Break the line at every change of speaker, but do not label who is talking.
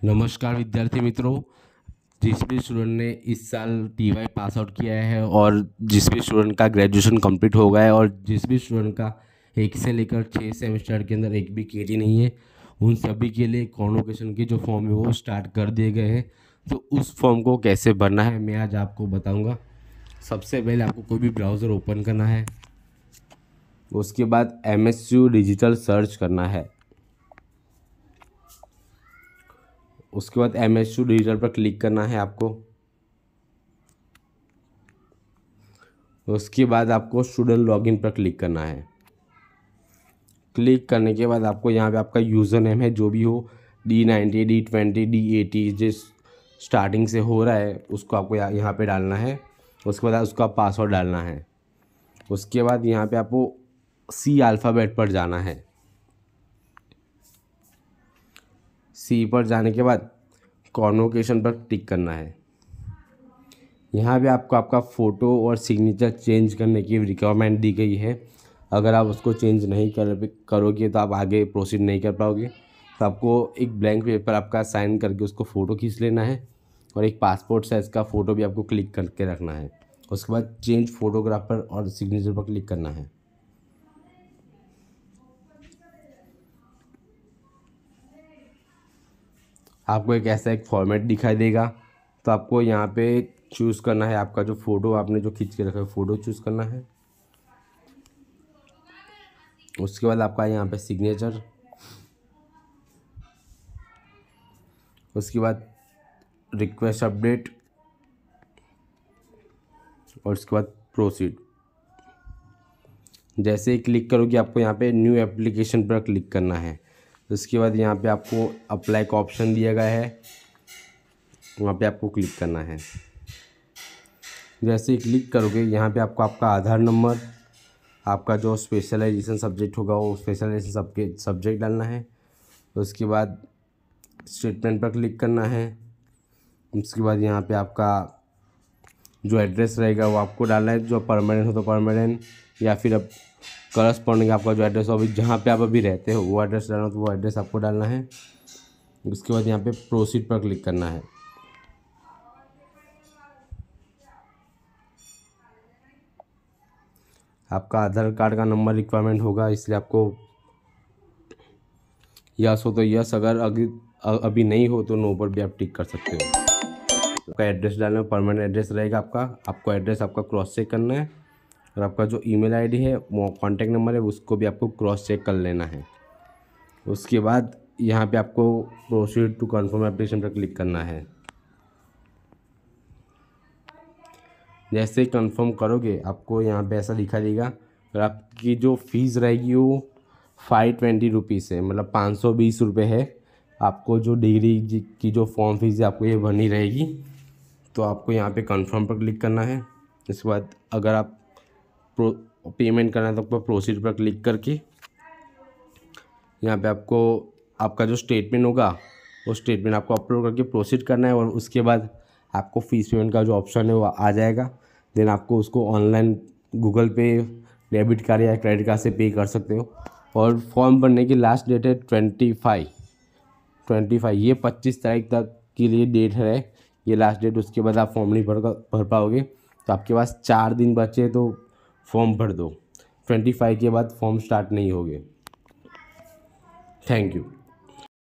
नमस्कार विद्यार्थी मित्रों, जिस भी स्टूडेंट ने इस साल टी वाई पास आउट किया है और जिस भी स्टूडेंट का ग्रेजुएशन कंप्लीट हो गया है और जिस भी स्टूडेंट का एक से लेकर छः सेमेस्टर के अंदर एक भी के नहीं है, उन सभी के लिए कॉन्वोकेशन के जो फॉर्म है वो स्टार्ट कर दिए गए हैं। तो उस फॉर्म को कैसे भरना है, मैं आज आपको बताऊँगा। सबसे पहले आपको कोई भी ब्राउज़र ओपन करना है, उसके बाद एमएसयू डिजिटल सर्च करना है। उसके बाद एम एस डिजिटल पर क्लिक करना है आपको। उसके बाद आपको स्टूडेंट लॉगिन पर क्लिक करना है। क्लिक करने के बाद आपको यहाँ पे आपका यूज़र नेम है, जो भी हो D ninety D twenty D eighty जिस स्टार्टिंग से हो रहा है, उसको आपको यहाँ पे डालना है। उसके बाद उसका पासवर्ड डालना है। उसके बाद यहाँ पे आपको सी अल्फ़ाबेट पर जाना है। सी पर जाने के बाद कॉन्वोकेशन पर टिक करना है। यहाँ पे आपको आपका फ़ोटो और सिग्नेचर चेंज करने की रिक्वायरमेंट दी गई है। अगर आप उसको चेंज नहीं कर करोगे तो आप आगे प्रोसीड नहीं कर पाओगे। तो आपको एक ब्लैंक पेपर आपका साइन करके उसको फ़ोटो खींच लेना है और एक पासपोर्ट साइज़ का फ़ोटो भी आपको क्लिक करके रखना है। उसके बाद चेंज फोटोग्राफर और सिग्नेचर पर क्लिक करना है। आपको एक ऐसा एक फॉर्मेट दिखाई देगा। तो आपको यहाँ पे चूज़ करना है आपका जो फ़ोटो आपने जो खींच के रखा है फ़ोटो चूज़ करना है। उसके बाद आपका यहाँ पे सिग्नेचर उसके बाद रिक्वेस्ट अपडेट और उसके बाद प्रोसीड जैसे ही क्लिक करोगे, आपको यहाँ पे न्यू एप्लीकेशन पर क्लिक करना है। उसके बाद यहाँ पे आपको अप्लाई का ऑप्शन दिया गया है। वहाँ पे आपको क्लिक करना है। जैसे क्लिक करोगे, यहाँ पे आपको आपका आधार नंबर आपका जो स्पेशलाइजेशन सब्जेक्ट होगा, वो स्पेशलाइजेशन सबके सब्जेक्ट डालना है। उसके बाद स्टेटमेंट पर क्लिक करना है। उसके बाद यहाँ पे आपका जो एड्रेस रहेगा वो आपको डालना है। जो परमानेंट हो तो परमानेंट या फिर अब करस्पॉन्डिंग आपका जो एड्रेस हो, अभी जहाँ पे आप अभी रहते हो, वो एड्रेस डालना तो वो एड्रेस आपको डालना है। उसके बाद यहाँ पे प्रोसीड पर क्लिक करना है। आपका आधार कार्ड का नंबर रिक्वायरमेंट होगा, इसलिए आपको यस हो तो यस अगर अभी अभी नहीं हो तो नो पर भी आप टिक कर सकते हो। आपका एड्रेस डालना परमानेंट एड्रेस रहेगा आपका। आपको एड्रेस आपका क्रॉस चेक करना है और आपका जो ईमेल आईडी है, वो कॉन्टैक्ट नंबर है, उसको भी आपको क्रॉस चेक कर लेना है। उसके बाद यहाँ पे आपको प्रोसीड टू कन्फर्म एप्लीकेशन पर क्लिक करना है। जैसे ही कन्फर्म करोगे, आपको यहाँ पे ऐसा दिखा देगा, और आपकी जो फ़ीस रहेगी वो फाइव ट्वेंटी रुपीज़ है मतलब पाँच सौ बीस रुपये है। आपको जो डिग्री की जो फॉर्म फ़ीस है, आपको ये भरनी रहेगी। तो आपको यहाँ पे कंफर्म पर क्लिक करना है। इसके बाद अगर आप प्रो पेमेंट करना है तो आपको प्रोसीड पर क्लिक करके यहाँ पे आपको, आपका जो स्टेटमेंट होगा, वो स्टेटमेंट आपको अपलोड करके प्रोसीड करना है और उसके बाद आपको फ़ीस पेमेंट का जो ऑप्शन है वो आ जाएगा। देन आपको उसको online Google Pay debit card या क्रेडिट कार्ड से पे कर सकते हो। और फॉर्म भरने की लास्ट डेट है ट्वेंटी फाइव ट्वेंटी फाइव ये पच्चीस तारीख तक के लिए डेट है। ये लास्ट डेट उसके बाद आप फॉर्म नहीं भर भर पाओगे। तो आपके पास चार दिन बचे तो फॉर्म भर दो। ट्वेंटी फाइव के बाद फॉर्म स्टार्ट नहीं होगे। Thank you